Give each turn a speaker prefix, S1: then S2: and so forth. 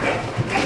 S1: Yeah.